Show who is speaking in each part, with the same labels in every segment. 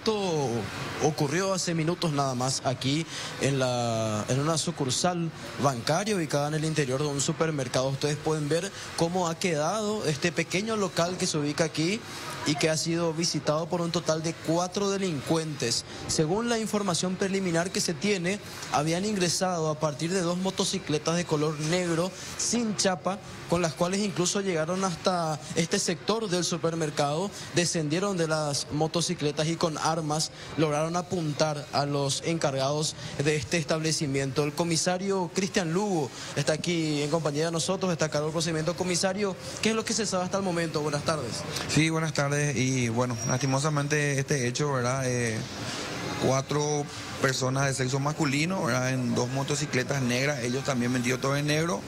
Speaker 1: Esto ocurrió hace minutos nada más aquí en, la, en una sucursal bancaria ubicada en el interior de un supermercado. Ustedes pueden ver cómo ha quedado este pequeño local que se ubica aquí y que ha sido visitado por un total de cuatro delincuentes. Según la información preliminar que se tiene, habían ingresado a partir de dos motocicletas de color negro sin chapa, con las cuales incluso llegaron hasta este sector del supermercado, descendieron de las motocicletas y con armas lograron apuntar a los encargados de este establecimiento. El comisario Cristian Lugo está aquí en compañía de nosotros, está a cargo del procedimiento. Comisario, ¿qué es lo que se sabe hasta el momento? Buenas tardes.
Speaker 2: Sí, buenas tardes y bueno, lastimosamente este hecho, ¿verdad? Eh, cuatro personas de sexo masculino, ¿verdad? En dos motocicletas negras, ellos también vendidos todo en negro,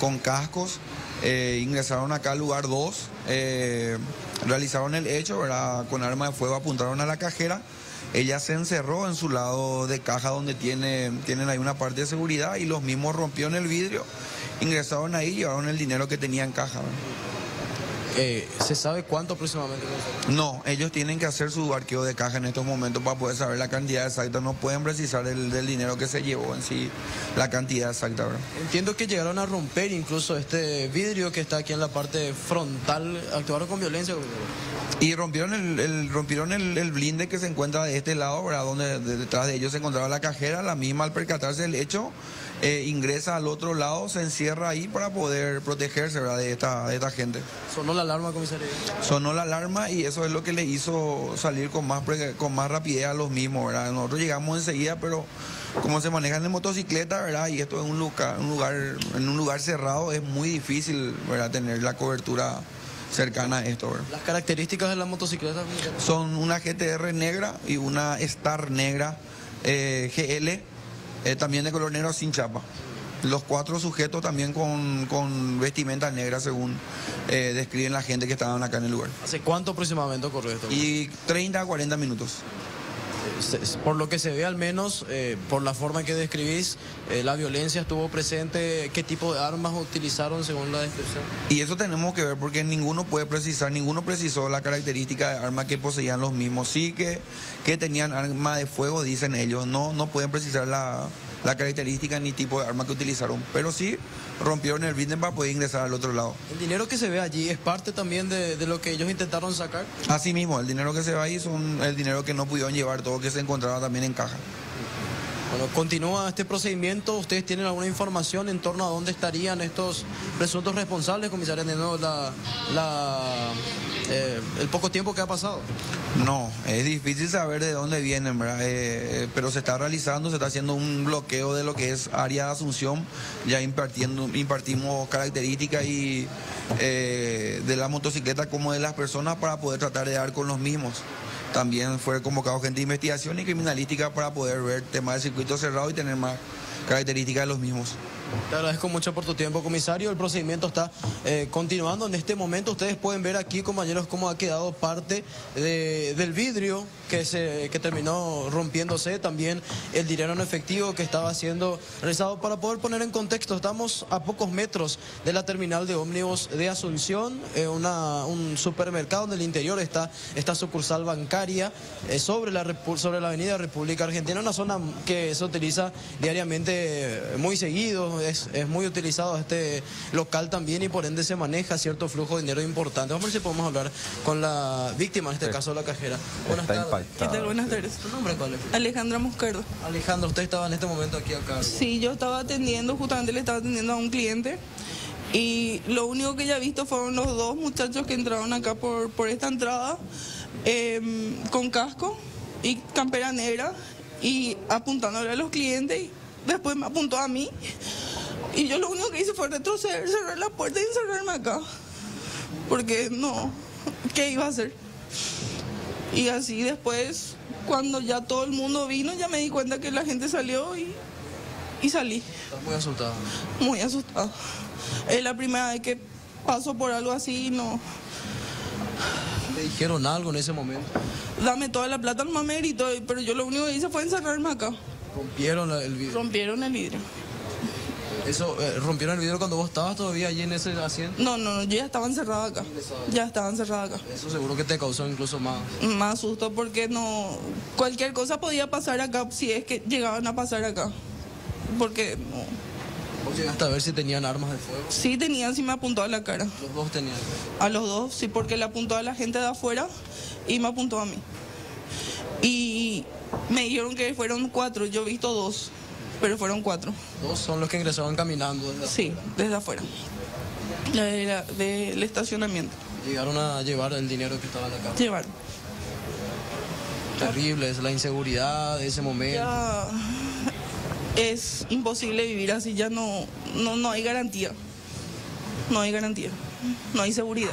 Speaker 2: con cascos, eh, ingresaron acá al lugar 2, eh, realizaron el hecho, ¿verdad? Con arma de fuego apuntaron a la cajera. Ella se encerró en su lado de caja donde tiene, tienen ahí una parte de seguridad y los mismos rompieron el vidrio, ingresaron ahí y llevaron el dinero que tenía en caja.
Speaker 1: Eh, ¿Se sabe cuánto aproximadamente?
Speaker 2: No, ellos tienen que hacer su arqueo de caja en estos momentos para poder saber la cantidad exacta. No pueden precisar el, del dinero que se llevó en sí, la cantidad exacta.
Speaker 1: Entiendo que llegaron a romper incluso este vidrio que está aquí en la parte frontal. ¿Actuaron con violencia?
Speaker 2: Y rompieron el, rompieron el, blinde que se encuentra de este lado, ¿verdad? donde detrás de ellos se encontraba la cajera. La misma al percatarse del hecho eh, ingresa al otro lado, se encierra ahí para poder protegerse De, esta, de esta gente.
Speaker 1: ¿Sonó la alarma, comisario?
Speaker 2: Sonó la alarma y eso es lo que le hizo salir con más, con más rapidez a los mismos. ¿verdad? Nosotros llegamos enseguida, pero como se manejan en motocicleta, ¿verdad? Y esto es un lugar, un lugar, en un lugar cerrado, es muy difícil ¿verdad? tener la cobertura cercana a esto.
Speaker 1: ¿Las características de la motocicleta?
Speaker 2: Son una GTR negra y una Star negra eh, GL eh, también de color negro sin chapa. Los cuatro sujetos también con, con vestimenta negra, según eh, describen la gente que estaban acá en el lugar.
Speaker 1: ¿Hace cuánto aproximadamente ocurrió esto?
Speaker 2: Y 30 a 40 minutos.
Speaker 1: Por lo que se ve al menos, eh, por la forma que describís, la violencia estuvo presente, ¿qué tipo de armas utilizaron según la descripción?
Speaker 2: Y eso tenemos que ver porque ninguno puede precisar, ninguno precisó la característica de arma que poseían los mismos. Sí que, que tenían arma de fuego, dicen ellos, no, no pueden precisar la, la característica ni tipo de arma que utilizaron, pero sí rompieron el vidrio para poder ingresar al otro lado.
Speaker 1: ¿El dinero que se ve allí es parte también de, de, lo que ellos intentaron sacar?
Speaker 2: Así mismo, el dinero que se ve ahí son el dinero que no pudieron llevar, todo que se encontraba también en caja.
Speaker 1: Bueno, continúa este procedimiento. ¿Ustedes tienen alguna información en torno a dónde estarían estos presuntos responsables, comisaria, de la, la, eh, el poco tiempo que ha pasado?
Speaker 2: No, es difícil saber de dónde vienen, ¿verdad? Eh, pero se está realizando, se está haciendo un bloqueo de lo que es área de Asunción. Ya impartiendo, impartimos características y eh, de la motocicleta como de las personas para poder tratar de dar con los mismos. También fue convocado gente de investigación y criminalística para poder ver temas de circuito cerrado y tener más características de los mismos.
Speaker 1: Te agradezco mucho por tu tiempo, comisario. El procedimiento está eh, continuando. En este momento ustedes pueden ver aquí, compañeros, cómo ha quedado parte del vidrio que, se, que terminó rompiéndose. También el dinero en efectivo que estaba siendo realizado. Para poder poner en contexto, estamos a pocos metros de la terminal de ómnibus de Asunción, eh, una, un supermercado en el interior está esta sucursal bancaria eh, sobre, la, sobre la avenida República Argentina, una zona que se utiliza diariamente muy seguido es, muy utilizado este local también y por ende se maneja cierto flujo de dinero importante. Vamos a ver si podemos hablar con la víctima, en este caso la cajera.
Speaker 3: Buenas tardes. ¿Qué tal? Buenas tardes.
Speaker 1: ¿Tu nombre cuál es?
Speaker 3: Alejandra Mosquerdo.
Speaker 1: Alejandra, usted estaba en este momento aquí acá.
Speaker 3: Sí, yo estaba atendiendo, justamente le estaba atendiendo a un cliente. Y lo único que ya he visto fueron los dos muchachos que entraron acá por, por esta entrada em, con casco y campera negra y apuntándole a los clientes. Y después me apuntó a mí y yo lo único que hice fue retroceder, cerrar la puerta y encerrarme acá. Porque no, ¿qué iba a hacer? Y así después, cuando ya todo el mundo vino, ya me di cuenta que la gente salió y, y salí.
Speaker 1: ¿Estás muy asustado?
Speaker 3: Muy asustado. Es la primera vez que paso por algo así y no...
Speaker 1: ¿Le dijeron algo en ese momento?
Speaker 3: Dame toda la plata al mamerito, pero yo lo único que hice fue encerrarme acá.
Speaker 1: ¿Rompieron el vidrio?
Speaker 3: Rompieron el vidrio.
Speaker 1: Eso, eh, ¿rompieron el vidrio cuando vos estabas todavía allí en ese asiento?
Speaker 3: No, no, yo ya estaba encerrada acá. Ya estaba encerrada acá.
Speaker 1: Eso seguro que te causó incluso más.
Speaker 3: Más susto porque no. Cualquier cosa podía pasar acá si es que llegaban a pasar acá. Porque no.
Speaker 1: ¿Vos llegaste a ver si tenían armas de fuego?
Speaker 3: Sí tenían, sí me apuntó a la cara.
Speaker 1: Los dos tenían.
Speaker 3: A los dos, sí, porque le apuntó a la gente de afuera y me apuntó a mí. Y me dijeron que fueron cuatro, yo he visto dos, pero fueron cuatro.
Speaker 1: Dos son los que ingresaban caminando. desde
Speaker 3: Sí, desde afuera. De la- Del estacionamiento.
Speaker 1: Llegaron a llevar el dinero que estaba en la casa.
Speaker 3: Llevaron.
Speaker 1: Terrible, es la inseguridad de ese momento.
Speaker 3: Ya es imposible vivir así, ya no, no, no hay garantía. No hay garantía. No hay seguridad.